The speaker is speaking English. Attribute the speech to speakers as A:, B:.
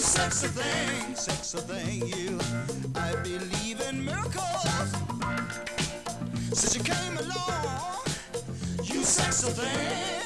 A: sexy thing, sexy thing, you. I believe in miracles. Since you came along, you sexy thing.